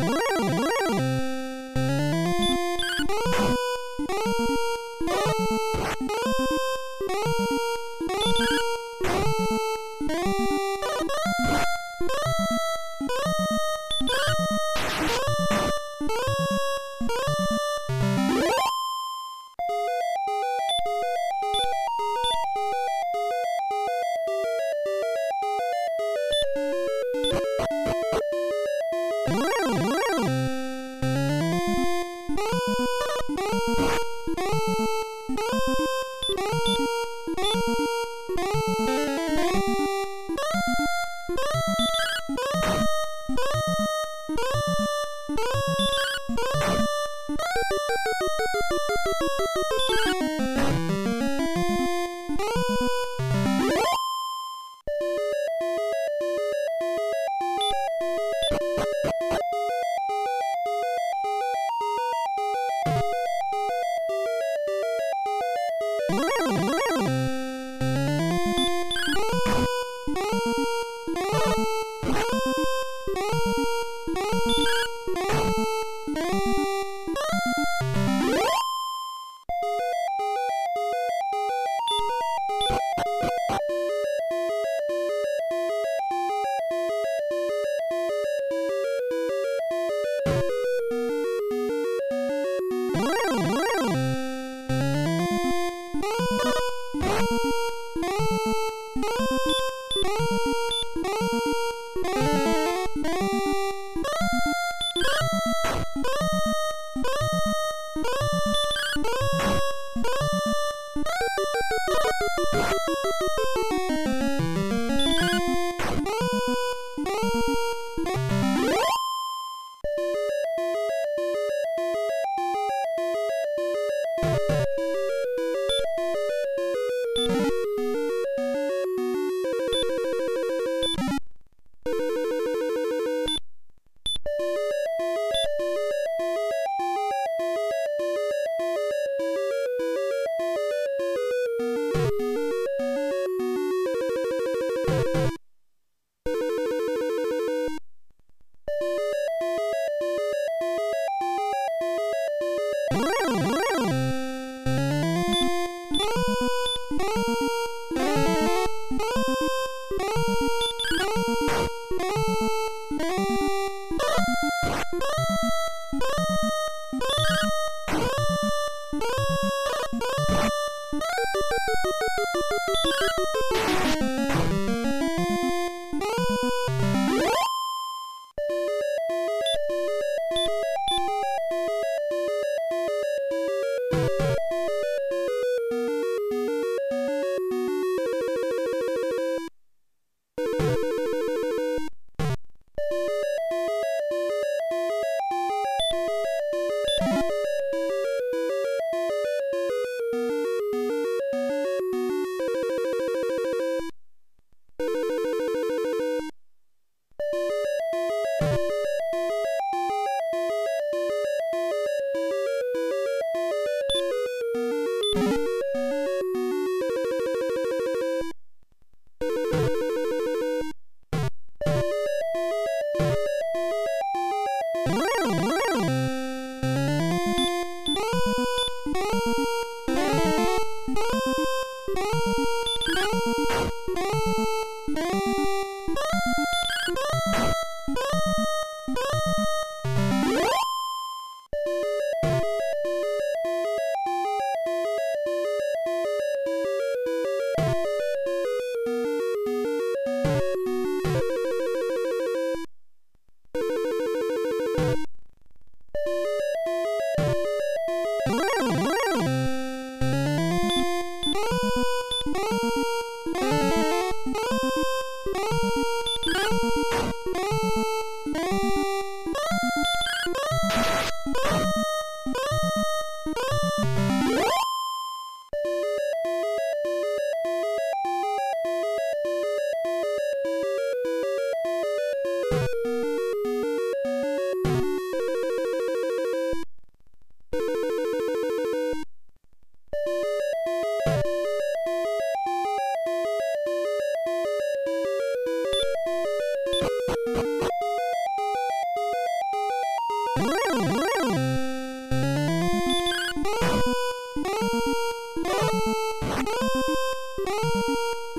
Woo! you you you you you.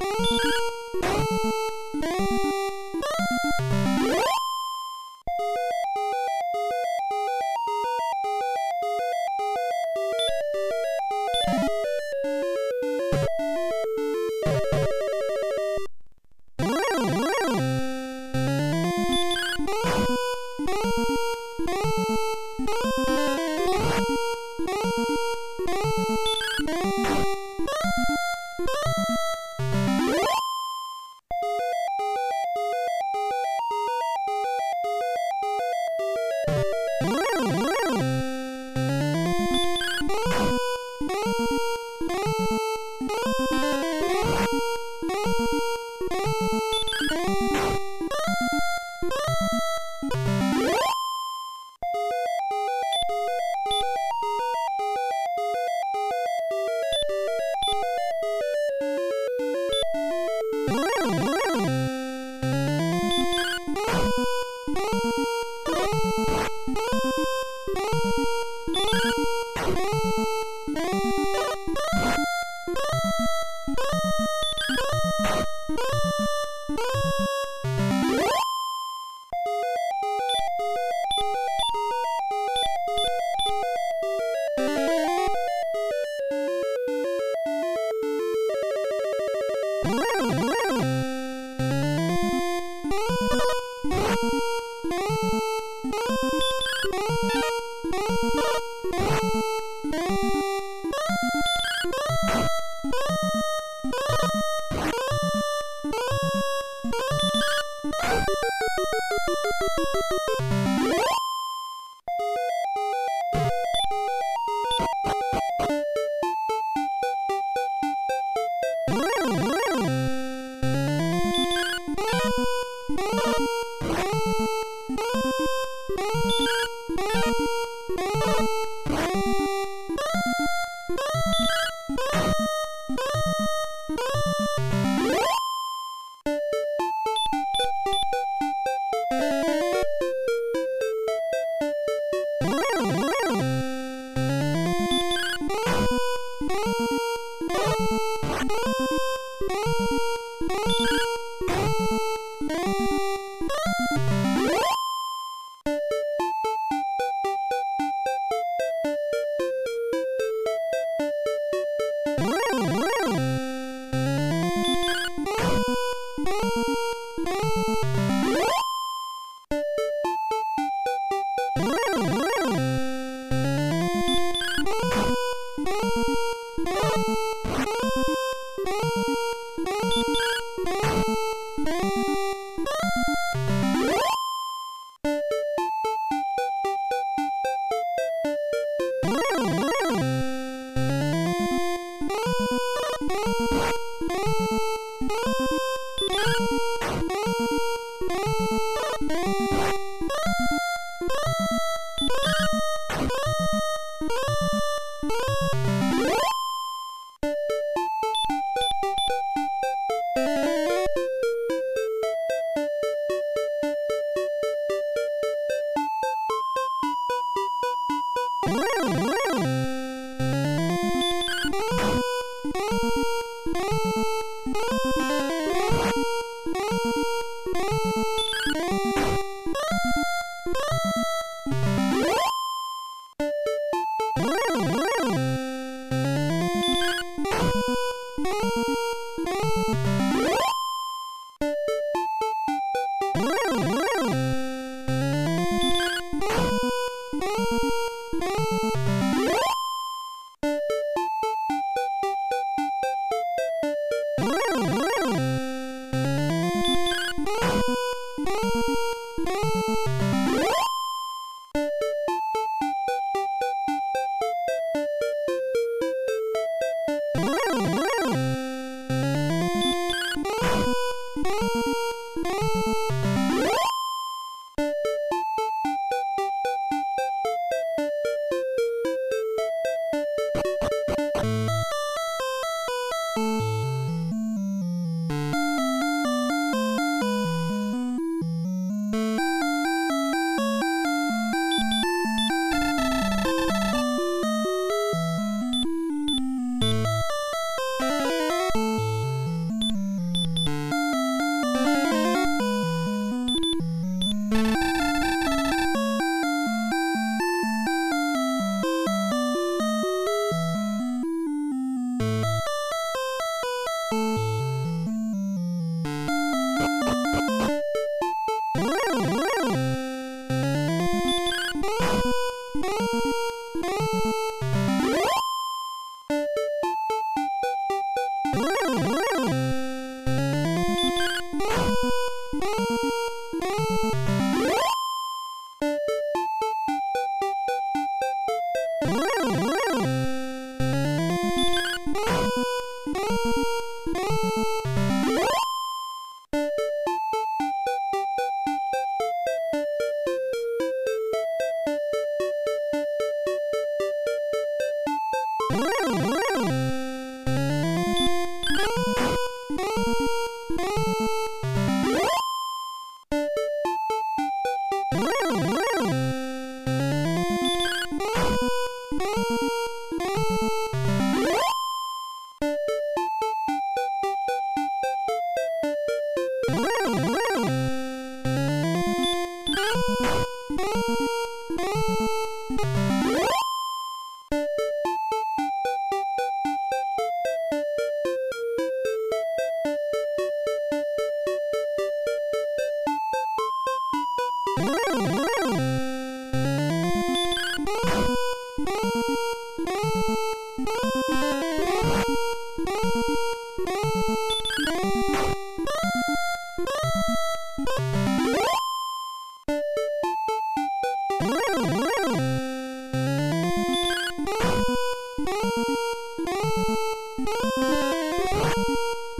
you you you Woo! Woo!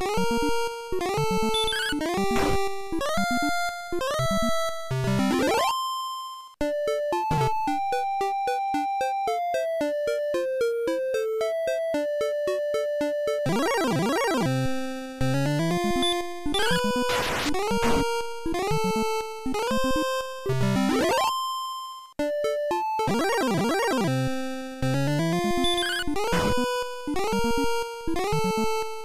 You